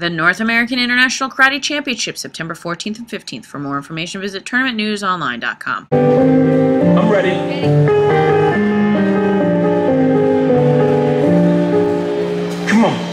the North American International Karate Championship, September 14th and 15th. For more information, visit tournamentnewsonline.com. I'm ready. Come on.